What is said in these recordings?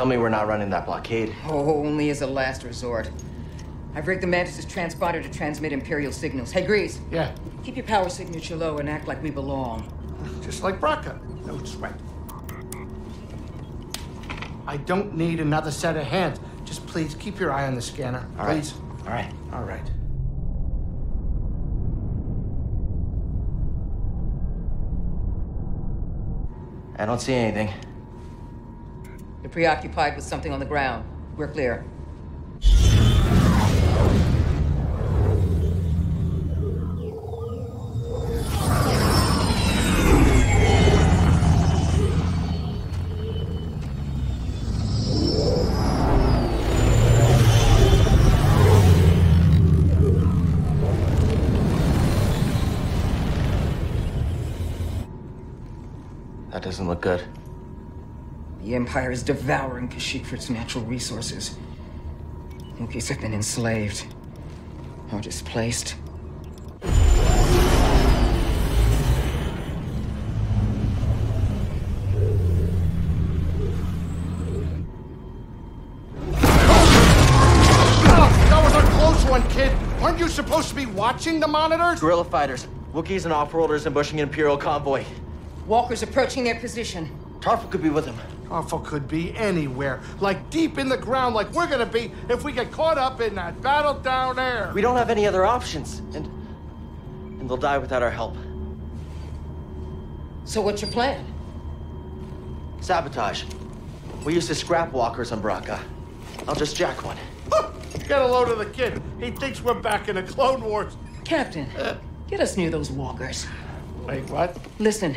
Tell me we're not running that blockade. Oh, only as a last resort. I've rigged the Mantis' transponder to transmit Imperial signals. Hey, Greez, Yeah, keep your power signature low and act like we belong. just like Bracca. No sweat. I don't need another set of hands. Just please keep your eye on the scanner. All right. please. All right. All right. I don't see anything. You're preoccupied with something on the ground. We're clear. That doesn't look good. The Empire is devouring Kashyyyk for its natural resources. Wookiees have been enslaved. Or displaced. That was a close one, kid. Aren't you supposed to be watching the monitors? Guerrilla fighters, Wookiees and off-worlders ambushing an Imperial convoy. Walkers approaching their position. Tarful could be with them. Awful could be anywhere, like deep in the ground, like we're gonna be if we get caught up in that battle down there. We don't have any other options, and and they'll die without our help. So what's your plan? Sabotage. We used to scrap walkers on Bracca. I'll just jack one. Get a load of the kid. He thinks we're back in the Clone Wars. Captain, uh. get us near those walkers. Wait, what? Listen,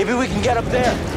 Maybe we can get up there.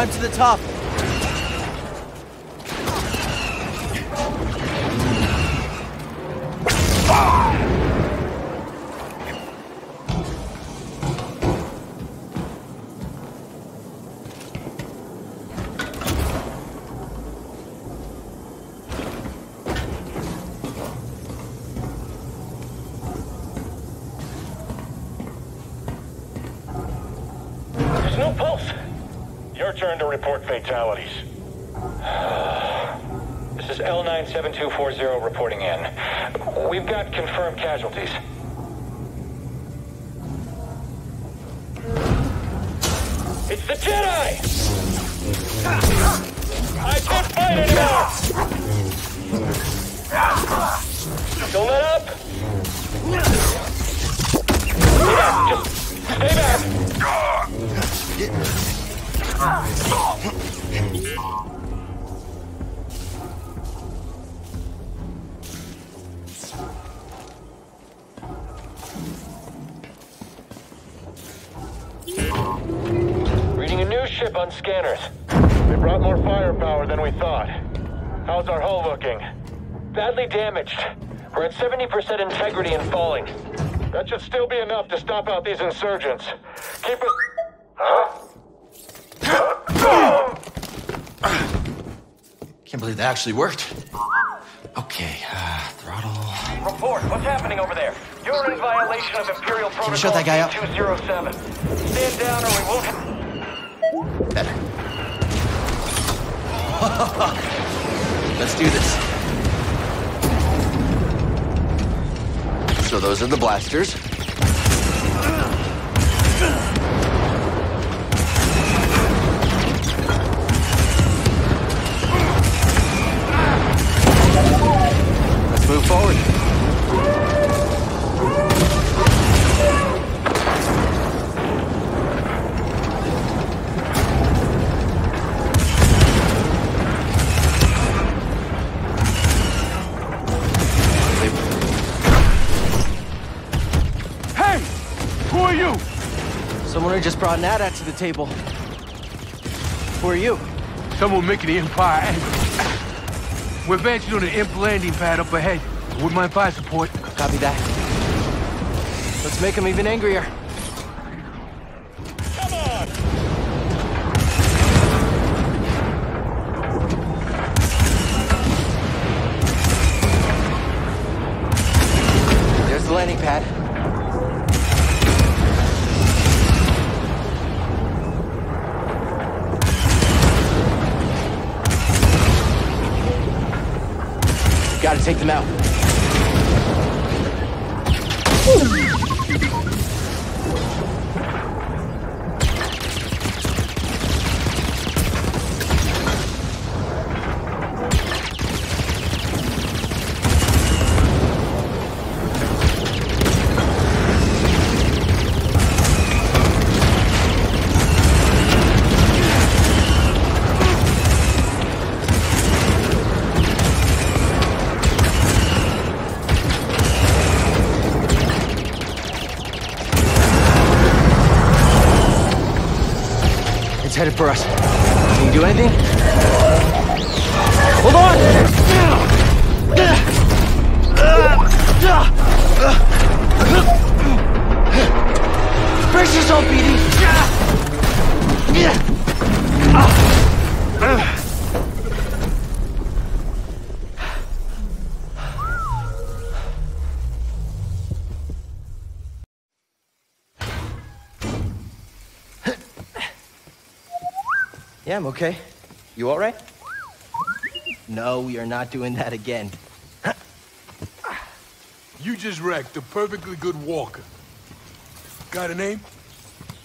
Climb to the top. Report fatalities. This is L97240 reporting in. We've got confirmed casualties. It's the Jedi! I can't fight anymore! Don't let up! Stay back, just stay back! Reading a new ship on scanners. They brought more firepower than we thought. How's our hull looking? Badly damaged. We're at 70% integrity and falling. That should still be enough to stop out these insurgents. Keep it... Can't believe that actually worked. Okay, uh, throttle. Report, what's happening over there? You're in violation of Imperial Protocol you shut that guy up? 207. Stand down or we will... Better. Let's do this. So those are the blasters. Forward. Hey! Who are you? Someone who just brought an AT-AT to the table. Who are you? Someone making the Empire angry. We're advancing on an imp landing pad up ahead. With my fire support. Copy that. Let's make him even angrier. For us. Okay. You all right? No, you're not doing that again. You just wrecked a perfectly good walker. Got a name?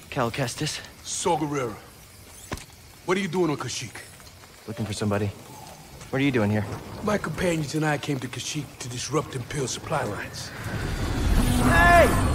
Cal Kestis, Saw Gerrera. What are you doing on Kashyyyk? looking for somebody. What are you doing here? My companions and I came to Kashyyyk to disrupt Imperial supply lines. Hey!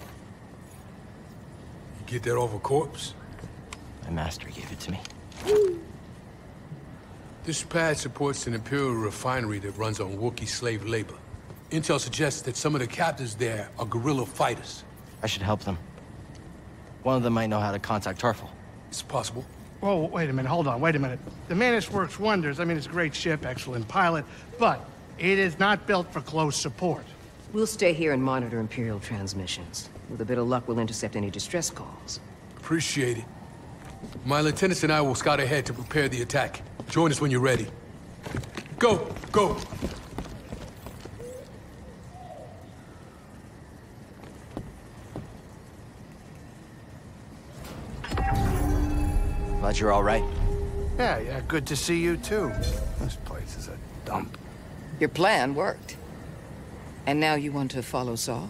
You get that off a corpse? My master gave it to me. This pad supports an Imperial refinery that runs on Wookiee slave labor. Intel suggests that some of the captives there are guerrilla fighters. I should help them. One of them might know how to contact Tarful. It's possible. Whoa, wait a minute, hold on, wait a minute. The Mantis works wonders. I mean, it's a great ship, excellent pilot, but it is not built for close support. We'll stay here and monitor Imperial transmissions. With a bit of luck, we'll intercept any distress calls. Appreciate it. My lieutenants and I will scout ahead to prepare the attack. Join us when you're ready. Go, go. Glad you're all right. Yeah, yeah, good to see you too. This place is a dump. Your plan worked. And now you want to follow Saw?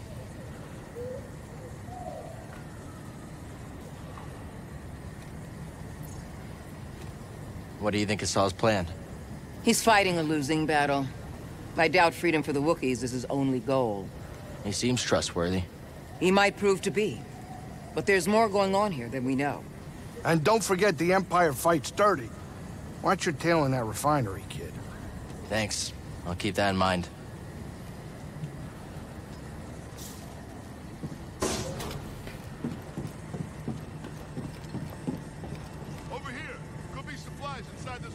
What do you think is Saw's plan? He's fighting a losing battle. I doubt freedom for the Wookiees is his only goal. He seems trustworthy. He might prove to be. But there's more going on here than we know. And don't forget the Empire fights dirty. Watch your tail in that refinery, kid. Thanks. I'll keep that in mind. Over here. Could be supplies inside this walker. You okay? I'm... I'm fine. Phew.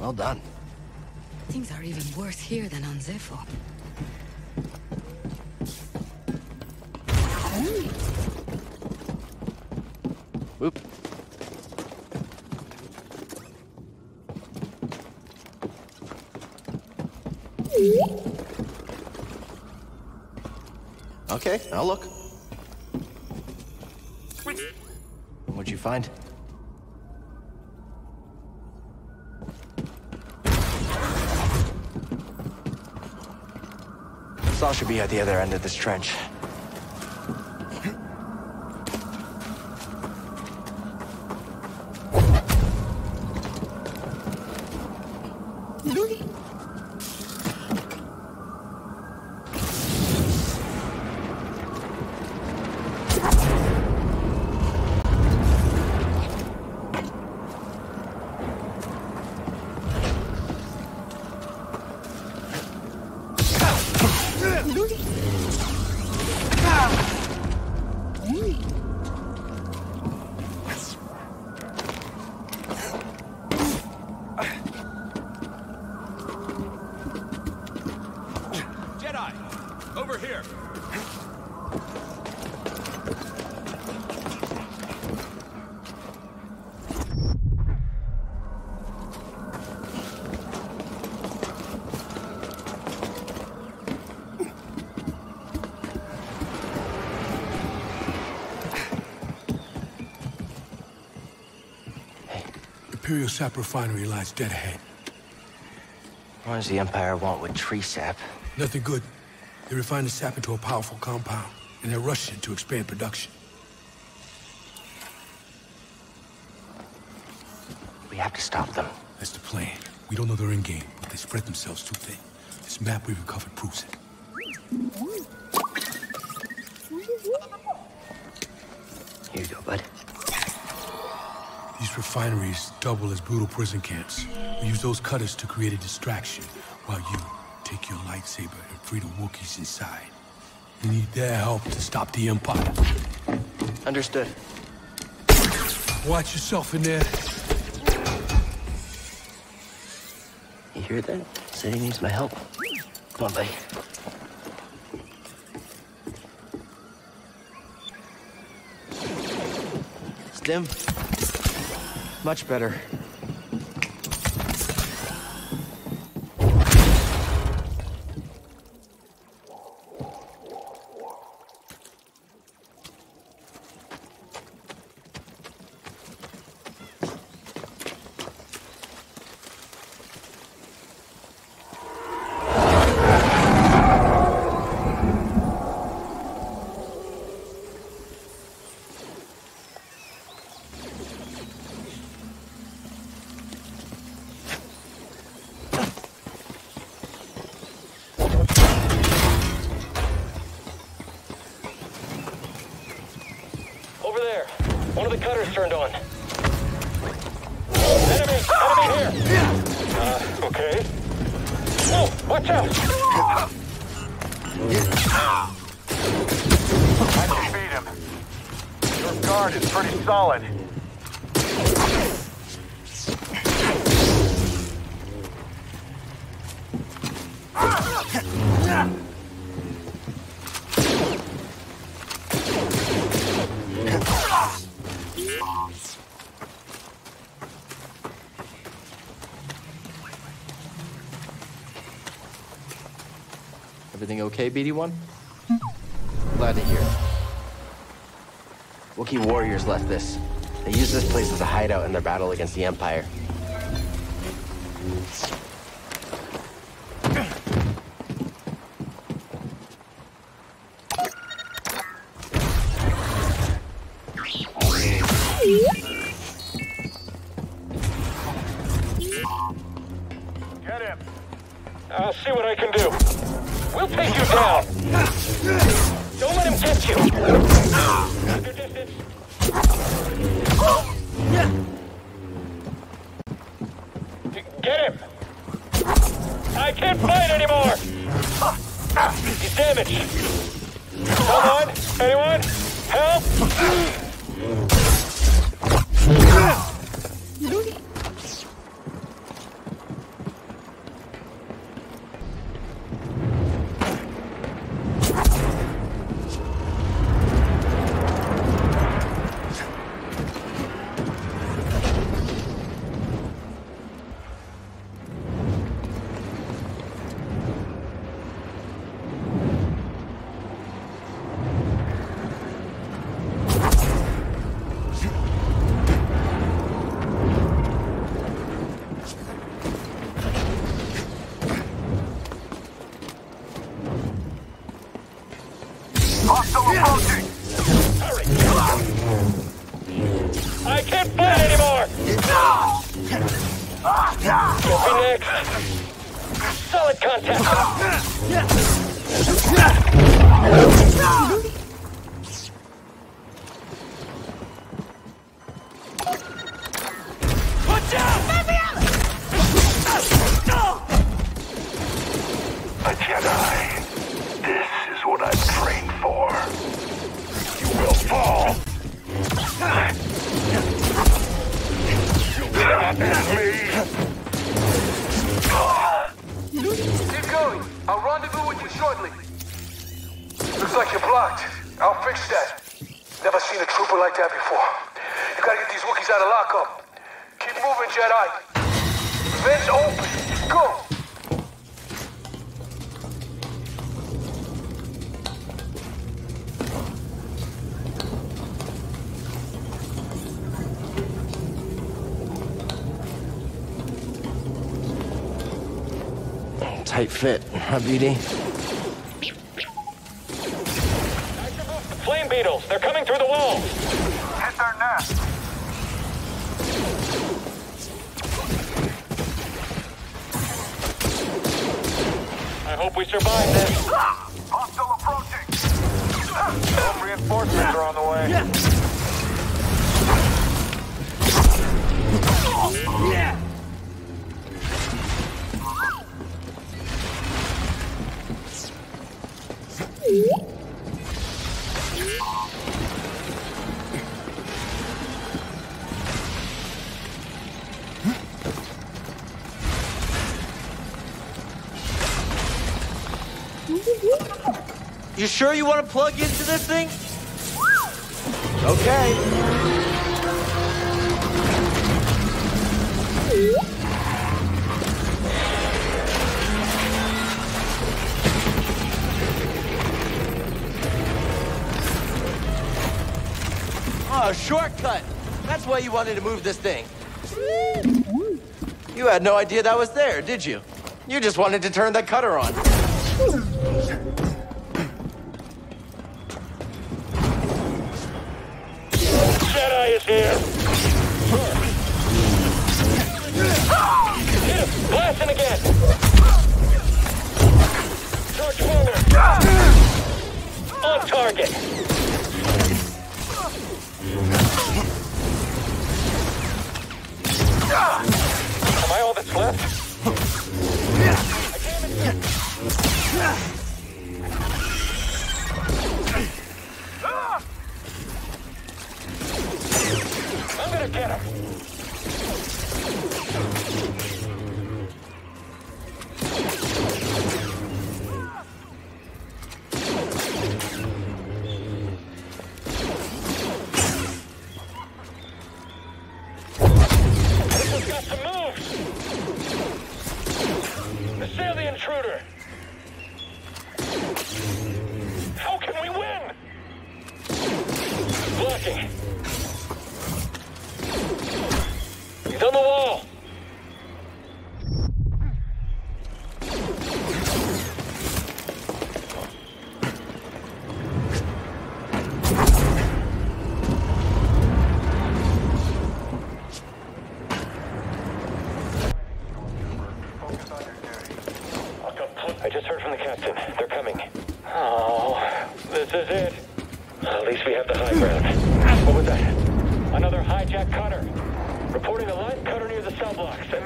Well done. Things are even worse here than on Zeffo. Okay, I'll look. What'd you find? Saw should be at the other end of this trench. Imperial Sap Refinery lies dead ahead. What does the Empire want with tree sap? Nothing good. They refine the sap into a powerful compound, and they're rushing to expand production. We have to stop them. That's the plan. We don't know their endgame, but they spread themselves too thin. This map we recovered proves it. Refineries double as brutal prison camps. We use those cutters to create a distraction, while you take your lightsaber and free the Wookiees inside. We need their help to stop the Empire. Understood. Watch yourself in there. You hear that? Said he needs my help. Come on, buddy. Stim. Much better. Cutter's turned on. Everything okay, BD1? Glad to hear. Wookiee warriors left this. They used this place as a hideout in their battle against the Empire. I'll rendezvous with you shortly. Looks like you're blocked. I'll fix that. Never seen a trooper like that before. You gotta get these Wookiees out of lockup. Keep moving, Jedi. Vents open. Go. Tight fit, huh, BD? Flame beetles, they're coming through the walls. Hit their nest. I hope we survive this. Ah, hostile approaching. Some reinforcements are on the way. You sure you want to plug into this thing? Okay. Oh, shortcut. That's why you wanted to move this thing. You had no idea that was there, did you? You just wanted to turn that cutter on.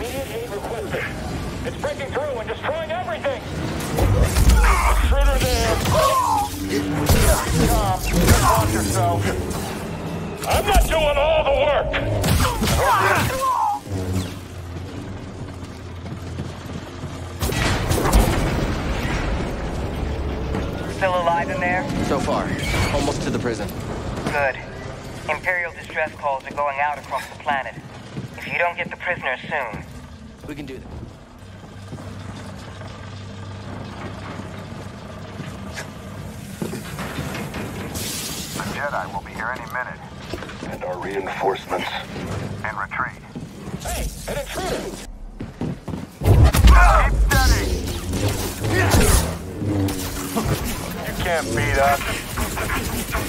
Immediate aid requested. It's breaking through and destroying everything. Intruder there. Tom, watch yourself. I'm not doing all the work. Still alive in there? So far, almost to the prison. Good. Imperial distress calls are going out across the planet. If you don't get the prisoners soon, We can do that. The Jedi will be here any minute. And our reinforcements? In retreat. Hey, an intruder. Keep steady! You can't beat us.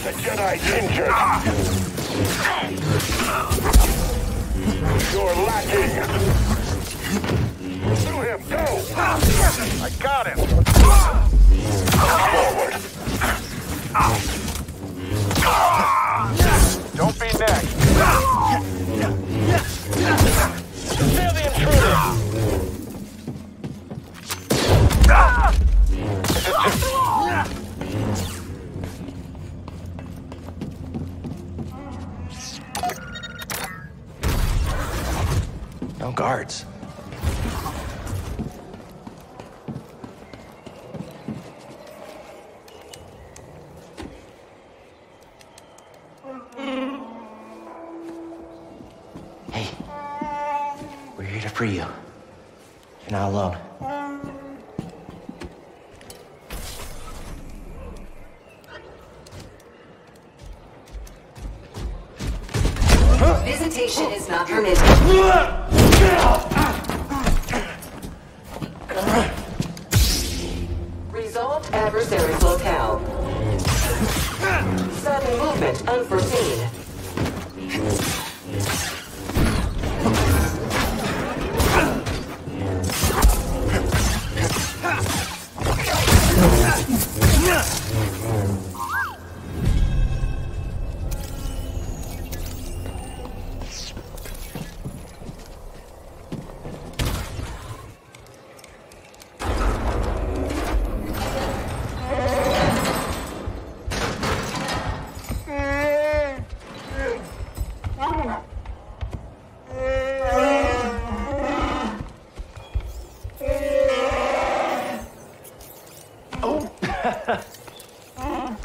The Jedi's injured! Ah! You're lacking! Through him, go! I got him. Forward!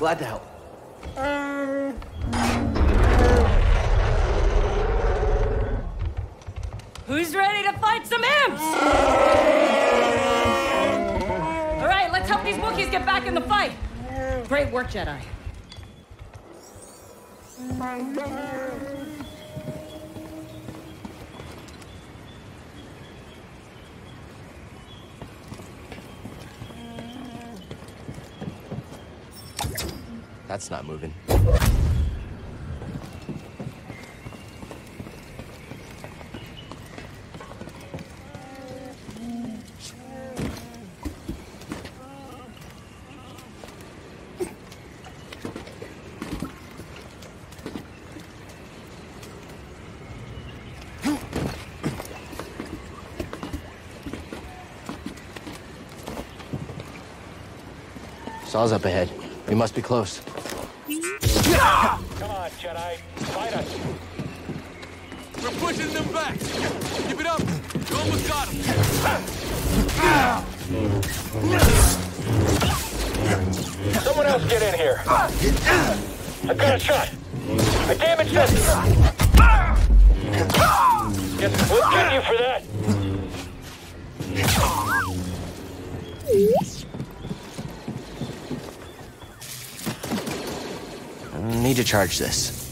Glad to help. That's not moving. Saw's up ahead. We must be close. Come on, Jedi. Fight us. We're pushing them back. Keep it up. You almost got him. Someone else get in here. I got a shot. I damaged this. Guess we'll get you for that. Need to charge this.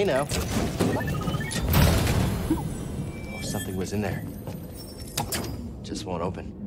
Hey now. Oh, something was in there. Just won't open.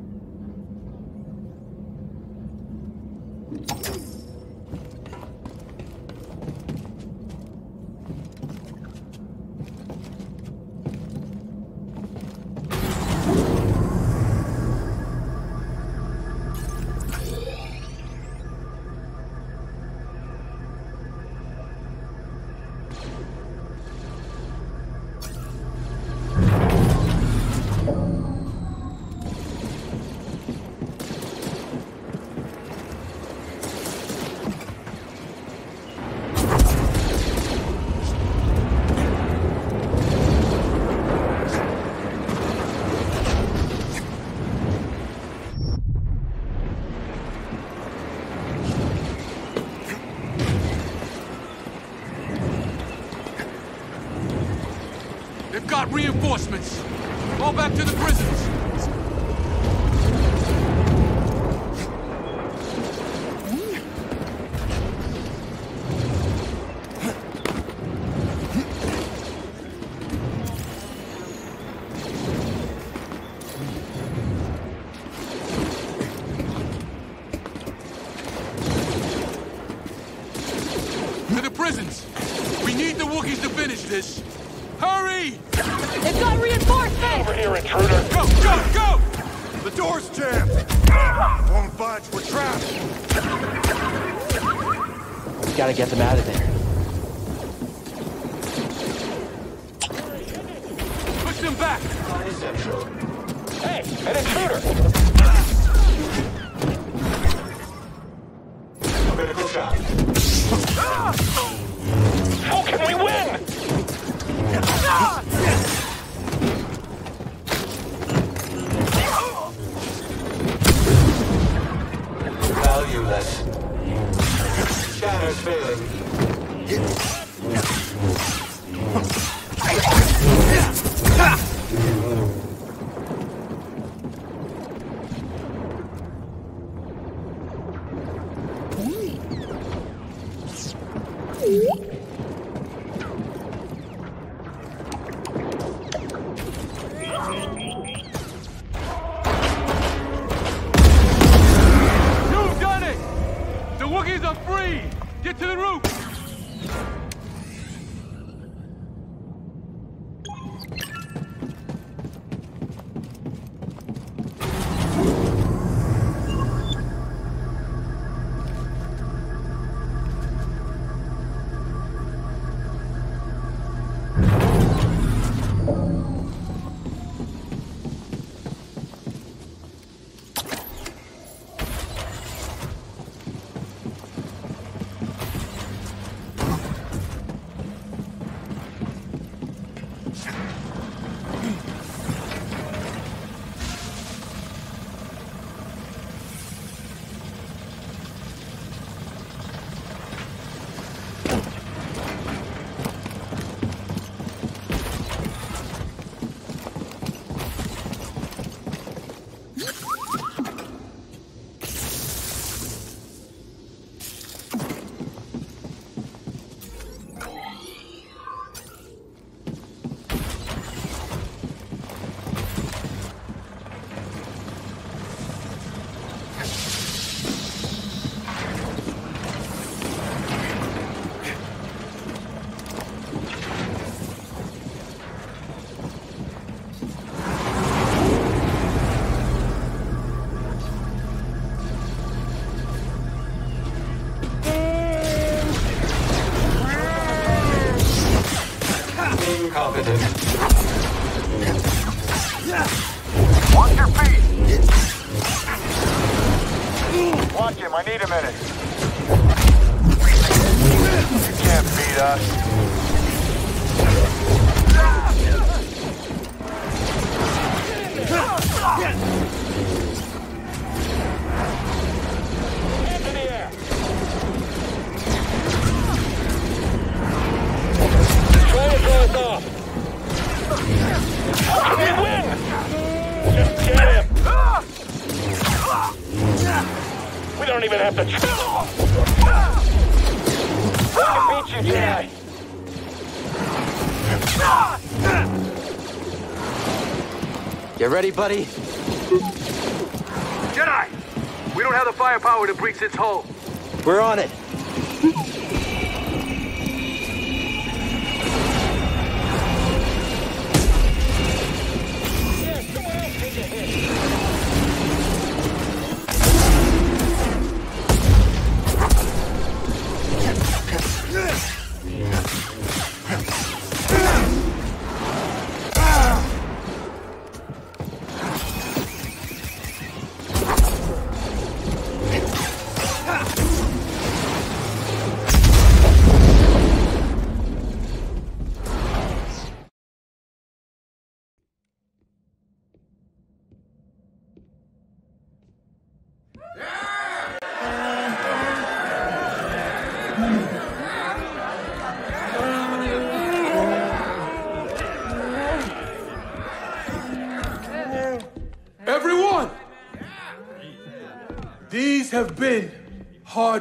Reinforcements. Fall back to the prisons. Back! Hey, an intruder. How can we win? Valueless. Scanners failing. Ready, buddy. Jedi! We don't have the firepower to breach its hull. We're on it.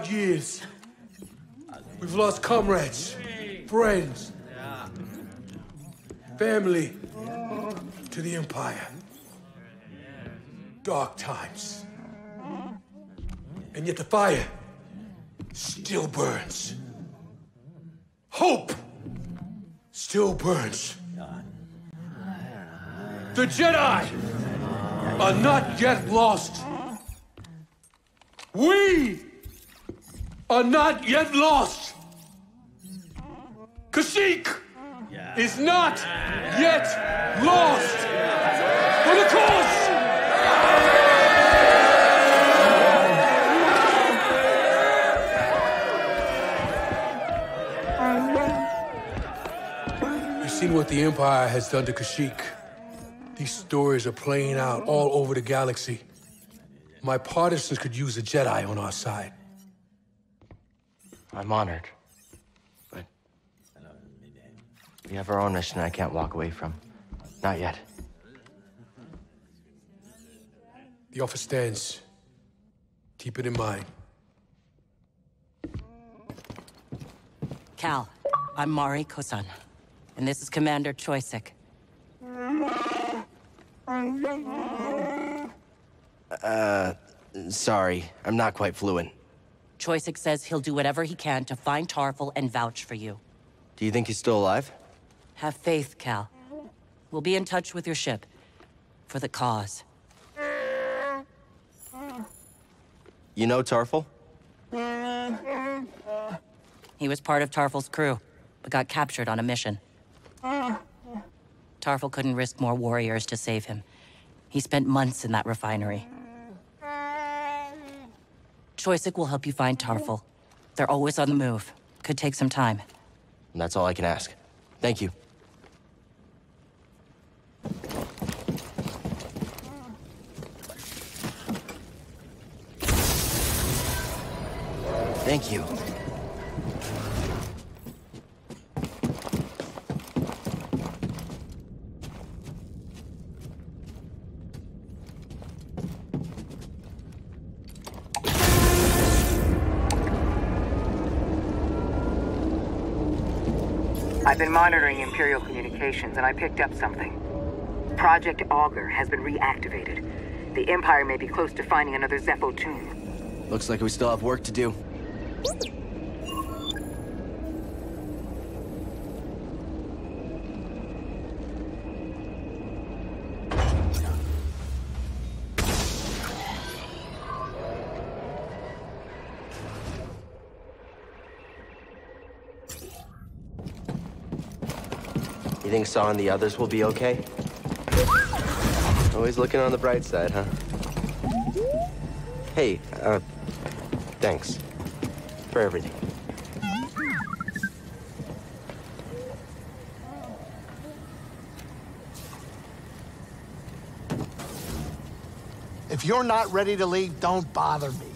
Hard years. We've lost comrades, friends, family to the Empire. Dark times. And yet the fire still burns. Hope still burns. The Jedi are not yet lost. We are not yet lost. Kashyyyk is not yet lost. For the cause! You've seen what the Empire has done to Kashyyyk. These stories are playing out all over the galaxy. My partisans could use a Jedi on our side. I'm honored. But we have our own mission I can't walk away from. Not yet. The offer stands. Keep it in mind. Cal, I'm Mari Kosan, and this is Commander Choyyssyk. Uh, sorry. I'm not quite fluent. Choyyssyk says he'll do whatever he can to find Tarfful and vouch for you. Do you think he's still alive? Have faith, Cal. We'll be in touch with your ship. For the cause. You know Tarfful? He was part of Tarfful's crew, but got captured on a mission. Tarfful couldn't risk more warriors to save him. He spent months in that refinery. Choyyssyk will help you find Tarfful. They're always on the move. Could take some time. And that's all I can ask. Thank you. Thank you. I've been monitoring Imperial communications and I picked up something. Project Auger has been reactivated. The Empire may be close to finding another Zeffo tomb. Looks like we still have work to do. Saw and the others will be okay? Always looking on the bright side, huh? Hey, uh, thanks. For everything. If you're not ready to leave, don't bother me.